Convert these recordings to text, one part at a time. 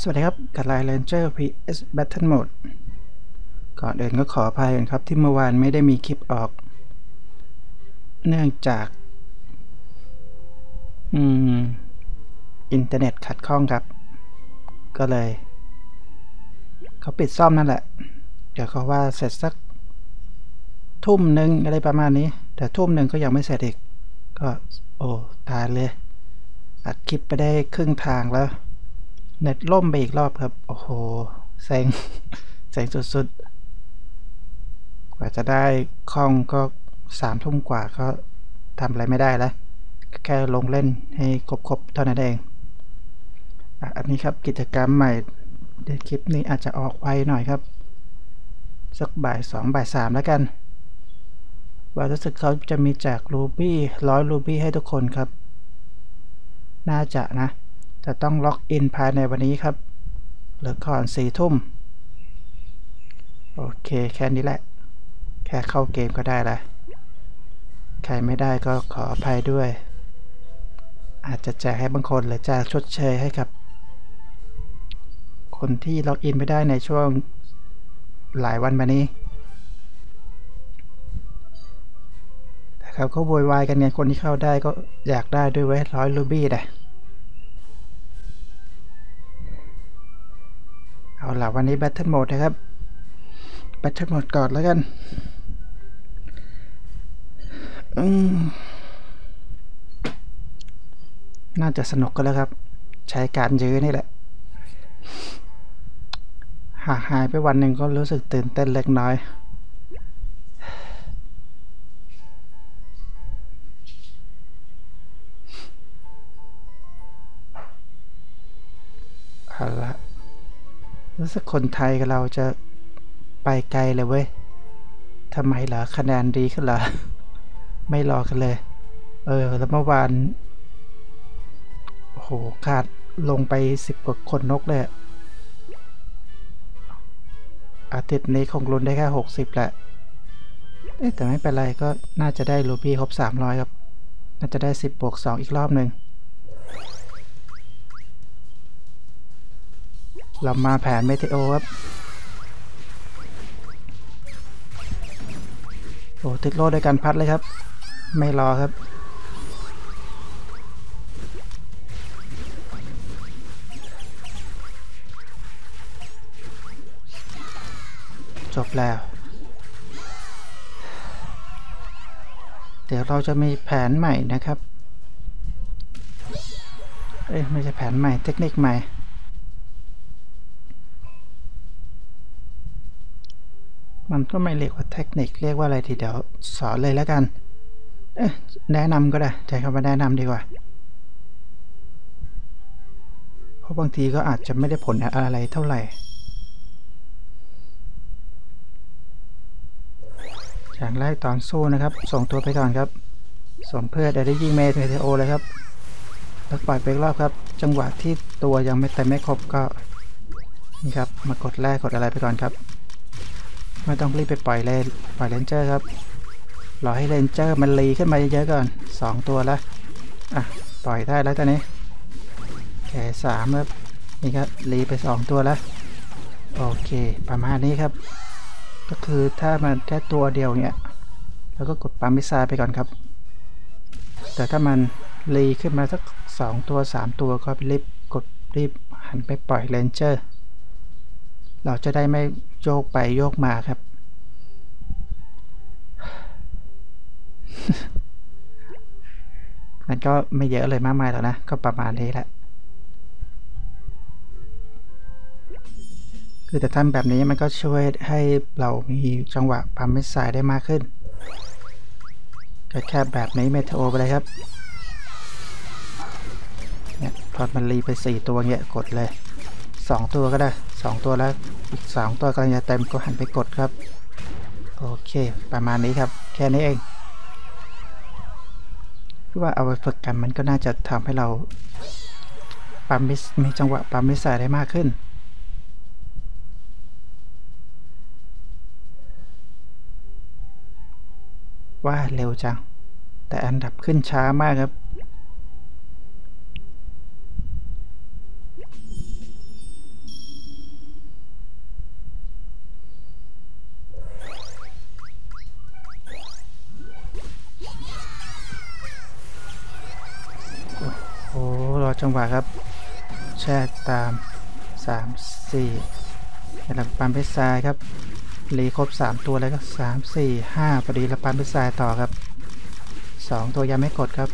สวัสดีครับกับไลน์ Ranger PS Battle Mode ก่อนอื่นก็ขออภัยกันครับที่เมื่อวานไม่ได้มีคลิปออก เนื่องจาก อืม อินเทอร์เน็ตขัดข้องครับ ก็เลย เขาปิดซ่อมนั่นแหละ เดี๋ยวเขาว่าเสร็จสัก ทุ่มหนึ่งอะไรประมาณนี้ แต่ทุ่มหนึ่งก็ยังไม่เสร็จอีก ก็ โอ้ ตายเลย อัดคลิปไปได้ครึ่งทางแล้ว เน็ตล่มไปอีกรอบครับ โอ้โหแสงแสงสุดๆ กว่าจะได้คล่องก็สามทุ่มกว่าก็ทำอะไรไม่ได้แล้ว แค่ลงเล่นให้ครบๆ เท่านั้นเอง อันนี้ครับกิจกรรมใหม่เดี๋ยวคลิปนี้อาจจะออกไวหน่อยครับ สักบ่ายสองบ่ายสามแล้วกัน ว่ารู้สึกเขาจะมีแจกรูบี้ร้อยรูบี้ให้ทุกคนครับ น่าจะนะ จะต้องล็อกอินภายในวันนี้ครับ หรือก่อนสี่ทุ่ม โอเคแค่นี้แหละ แค่เข้าเกมก็ได้ละใครไม่ได้ก็ขออภัยด้วย อาจจะแจกให้บางคนหรือจะชดเชยให้กับ คนที่ล็อกอินไม่ได้ในช่วงหลายวันมานี้แต่เขาก็โวยวายกันไงคนที่เข้าได้ก็อยากได้ด้วยไว้ร้อยรูบี้นะ เอาล่ะวันนี้ Battle Mode นะครับ Battle Mode ก่อนแล้วกันน่าจะสนุกก็แล้วครับ ใช้การยื้อนี่แหละ หาหายไปวันหนึ่งก็รู้สึกตื่นเต้นเล็กน้อยเอาละ รู้สึกคนไทยกับเราจะไปไกลเลยเว้ยทำไมเหรอคะแนนดีขึ้นเหรอ ไม่รอกันเลย เออ แล้วเมื่อวานโหขาดลงไปสิบกว่าคนนกเลยอาทิตย์นี้คงลุ้นได้แค่หกสิบแหละเอ๊ะแต่ไม่เป็นไรก็น่าจะได้รูปี้ครบสามร้อยครับ น่าจะได้สิบบวกสองอีกรอบหนึ่ง เรามาแผนเมเทโอครับ โอ้ติดโลดด้วยการพัดเลยครับ ไม่รอครับ จบแล้ว เดี๋ยวเราจะมีแผนใหม่นะครับ เอ้ยไม่ใช่แผนใหม่ เทคนิคใหม่ มันก็ไม่เรียกว่าเทคนิคเรียกว่าอะไรทีเดียวสอนเลยแล้วกัน เอ๊ะแนะนำก็ได้ใช้คำว่าแนะนำดีกว่า เพราะบางทีก็อาจจะไม่ได้ผลอะไรเท่าไหร่อย่างแรกตอนสู้นะครับ ส่งตัวไปก่อนครับ ส่งเพื่อได้ยิงเมทเมเทโอเลยครับ แล้วปล่อยไปรอบครับ จังหวะที่ตัวยังไม่เต็มไม่ครบก็นี่ครับ มากดแรกกดอะไรไปก่อนครับ ไม่ต้องรีบไปปล่อยเลนปล่อยเลนเจอร์ครับรอให้เลนเจอร์มันรีขึ้นมาเยอะๆก่อน 2 ตัวแล้วอะปล่อยได้แล้วตอนนี้แค่สามครับนี่ครับรีไป 2 ตัวแล้วโอเค ประมาณนี้ครับ ก็คือถ้ามันแค่ตัวเดียวเนี่ยเราก็กดปั๊มมิซล์ไปก่อนครับ แต่ถ้ามันรีขึ้นมาสัก 2 ตัว 3 ตัวก็รีบกดรีบหันไปปล่อยเลนเจอร์ เราจะได้ไม่ โยกไปโยกมาครับ มันก็ไม่เยอะเลยมากมายแล้วนะ ก็ประมาณนี้แหละ คือแต่ทำแบบนี้มันก็ช่วยให้เรามีจังหวะปั๊มมิสไซล์ได้มากขึ้นก็แค่แบบนี้ meteor ไปเลยครับ เนี่ยพอมันรีไป 4 ตัวเงี้ยกดเลย 2 ตัวก็ได้ 2 ตัวแล้วอีก2ตัวกำลังจะเต็มก็หันไปกดครับ โอเค ประมาณนี้ครับ แค่นี้เองว่าเอาไปฝึกกันมันก็น่าจะทำให้เราปั๊ม miss มีจังหวะปั๊ม missile ได้มากขึ้นว่าเร็วจัง แต่อันดับขึ้นช้ามากครับ จังหวะครับ แช่ตาม 3 4หลังปั๊มเพชรทรายครับรีครบ 3 ตัวแล้วก็ 3 4 5พอดีแล้วปั๊มเพชรทรายต่อครับ 2 ตัวยังไม่กดครับ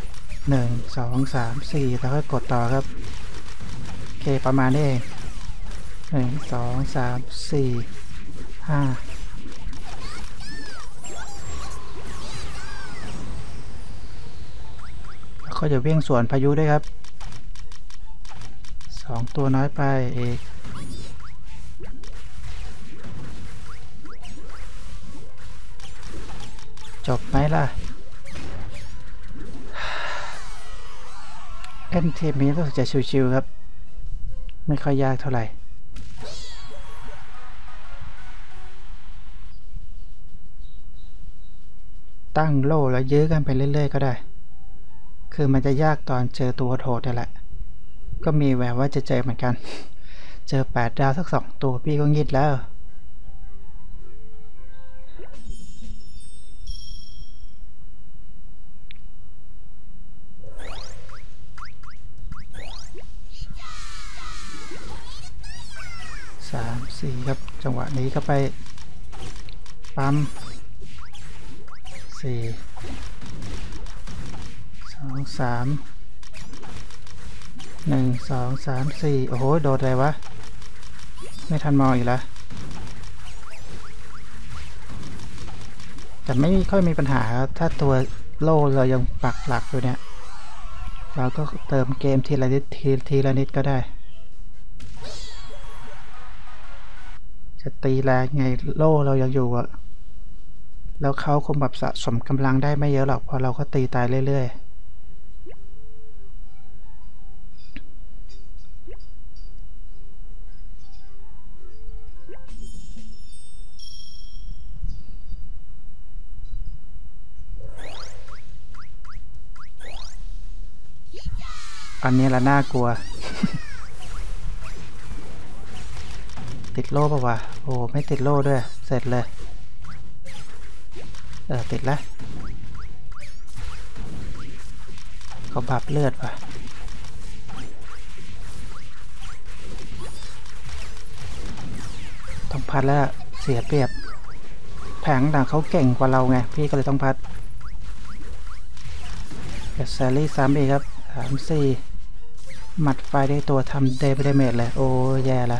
1 2 3 4 แล้วก็กดต่อครับ โอเคประมาณนี้เองหนึ่งสองสามสี่ห้าแล้วก็จะเวี่ยงสวนพายุด้วยครับ องตัวน้อยไปเอกจบไหมล่ะเล่นทีมนี้รู้สึกจะชิวๆครับ ไม่ค่อยยากเท่าไหร่ตั้งโล่แล้วยื้อกันไปเรื่อยๆ ก็ได้ คือมันจะยากตอนเจอตัวโถดนี่แหละ ก็มีแววว่าจะเจอเหมือนกัน เจอแปดดาวสักสองตัวพี่ก็งิดแล้ว สามสี่ครับ จังหวะนี้ก็ไปปั๊มสี่สองสาม หนึ่งสองสามสี่โอ้โห โดดอะไรวะ ไม่ทันมองอีกแล้วแต่ไม่ค่อยมีปัญหาครับถ้าตัวโล่เรายังปักหลักอยู่เนี่ย เราก็เติมเกมทีละนิดทีทีละนิดก็ได้ จะตีแรงไงโล่เรายังอยู่อะแล้วเขาคงแบบสะสมกำลังได้ไม่เยอะหรอกพราะเราก็ตีตายเรื่อยๆ อันนี้ละน่ากลัว ติดโล่ปะวะ โอ้ไม่ติดโล่ด้วย เสร็จเลย เออ ติดแล้วเขาบับเลือดวะต้องพัดแล้วเสียเปรียบ แผงต่างเขาเก่งกว่าเราไง พี่ก็เลยต้องพัดเดี๋ยวแซลลี่ซ้ำอีกครับสามสี่ หมัดไฟได้ตัวทำเดเมจเลย โอ้แย่ละ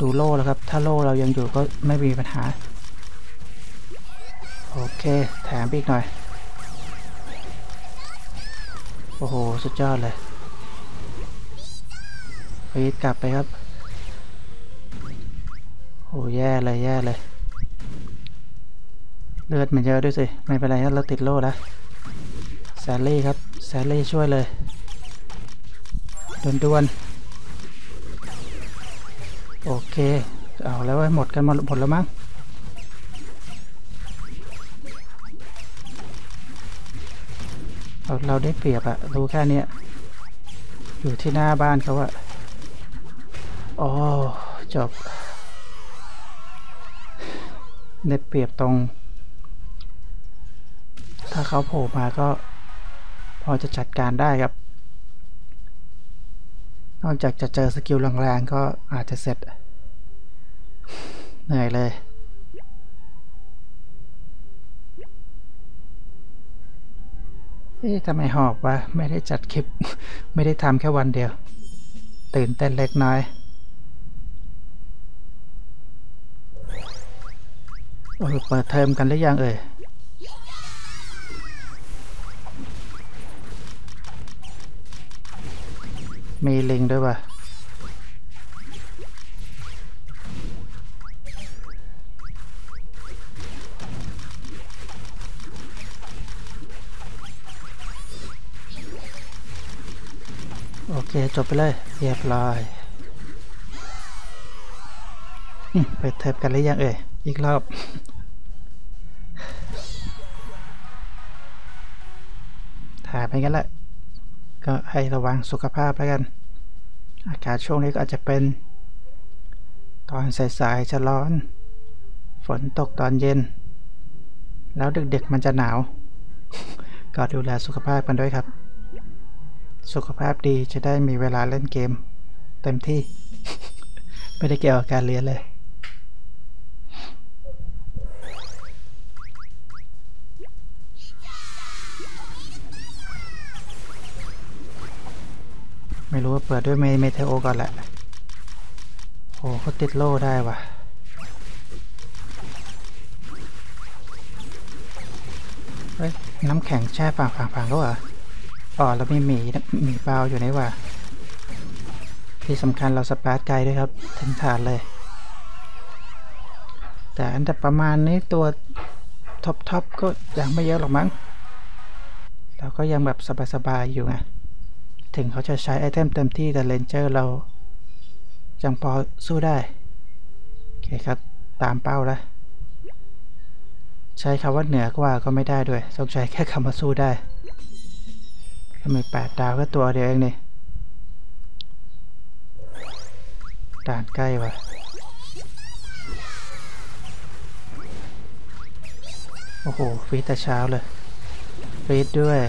ดูโล่แล้วครับ ถ้าโล่เรายังอยู่ก็ไม่มีปัญหา โอเค แถมอีกหน่อย โอ้โห สุดยอดเลยปีดกลับไปครับ โอ้แย่เลยแย่เลย เลือดมันเยอะด้วยสิ ไม่เป็นไรครับเราติดโล่แล้วแซลลี่ครับ แซลลี่ช่วยเลยด่วนๆโอเค เอาแล้วหมดกันหมดหมดแล้วมั้งเราเราได้เปรียบอะรู้แค่นี้อยู่ที่หน้าบ้านเขาอะโอ้จบได้เปรียบตรง ถ้าเขาโผล่มาก็ พอจะจัดการได้ครับ นอกจากจะเจอ skill แรงๆก็อาจจะเสร็จ เหนื่อยเลยเอ๊ะทำไมหอบวะไม่ได้จัดคลิป ไม่ได้ทำแค่วันเดียว ตื่นเต้นเล็กน้อยเออเปิดเทอมกันหรือยังเอ่ย มีลิงด้วยป่ะโอเค จบไปเลย เรียบร้อยอืมเปิดเทปกันหรือยังเอ่ย อีกรอบถ่ายไปกันแหละ ก็ให้ระวังสุขภาพแล้วกัน อากาศช่วงนี้ก็อาจจะเป็น ตอนสายๆจะร้อน ฝนตกตอนเย็น แล้วดึกๆมันจะหนาว ก็ดูแลสุขภาพกันด้วยครับ สุขภาพดีจะได้มีเวลาเล่นเกม เต็มที่ ไม่ได้เกี่ยวกับการเรียนเลย ไม่รู้ว่าเปิดด้วยเมเทโอก่อนแหละโอ้เขาติดโล่ได้ว่ะเฮ้ยน้ำแข็งแช่ฝั่งฝั่งฝั่งก็เหรออ๋อแล้วมีหมีหมีเปล่าอยู่ในว่ะที่สำคัญเราสปาร์ตไกลด้วยครับถึงฐานเลย แต่อันดับประมาณนี้ตัวท็อปท็อปก็ยังไม่เยอะหรอกมั้งเราก็ยังแบบสบายๆอยู่ไง ถึงเขาจะใช้ไอเทมเต็มที่แต่เลนเจอร์เรายังพอสู้ได้ โอเคครับ ตามเป้าแล้ว ใช้คำว่าเหนือกว่าก็ไม่ได้ด้วยต้องใช้แค่คำว่าสู้ได้ทำไมแปดดาวก็ตัวเดียวเองนี่ด่านใกล้ว่ะโอ้โหฟีดแต่เช้าเลยฟีดด้วย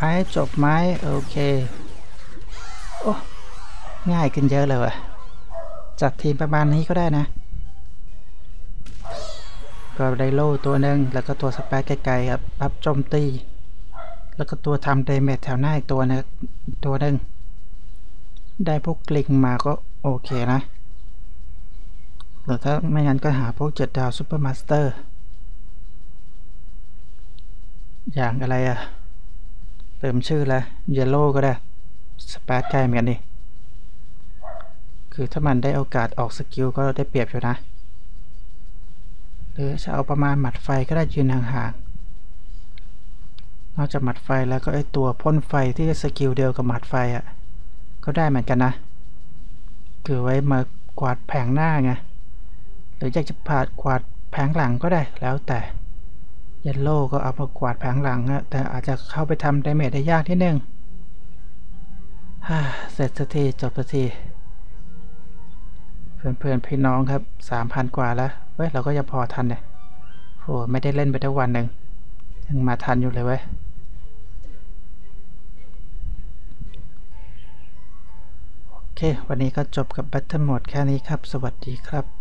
ไอ้จบไหมโอเค โอ้ง่ายขึ้นเยอะเลยว่ะ จัดทีมประมาณนี้ก็ได้นะ ก็ไดโลตัวหนึ่งแล้วก็ตัวสเปซไกลๆครับปับโจมตี แล้วก็ตัวทำเดเมจแถวหน้าอีกตัวนึงตัวหนึ่งได้พวกกลิงมาก็โอเคนะหรือถ้าไม่งั้นก็หาพวกเจ็ดดาวซูเปอร์มาสเตอร์ อย่างอะไรอะ เติมชื่อแล้วเยลโล่ก็ได้สปาร์ตไกลเหมือนกันดิคือถ้ามันได้โอกาสออกสกิลก็ได้เปรียบอยู่นะ หรือจะเอาประมาณหมัดไฟก็ได้ยืนห่างๆ นอกจากหมัดไฟแล้วก็ไอตัวพ่นไฟที่สกิลเดียวกับหมัดไฟอะ่ะ ก็ได้เหมือนกันนะ คือไว้มากวาดแผงหน้าไง หรืออยากจะผาดกวาดแผงหลังก็ได้แล้วแต่ เยลโล่ก็เอามากวาดแผงหลังอะแต่อาจจะเข้าไปทำดเมจได้ยากนิดนึงฮ่าเสร็จสักทีจบสักทีเพื่อนๆพี่น้องครับสามพันกว่าแล้วเว้ยเราก็ยังพอทันเนี่ยโอ้ไม่ได้เล่นไปทั้งวันหนึ่งยังมาทันอยู่เลยเว้ยโอเค วันนี้ก็จบกับ Battle Mode แค่นี้ครับ สวัสดีครับ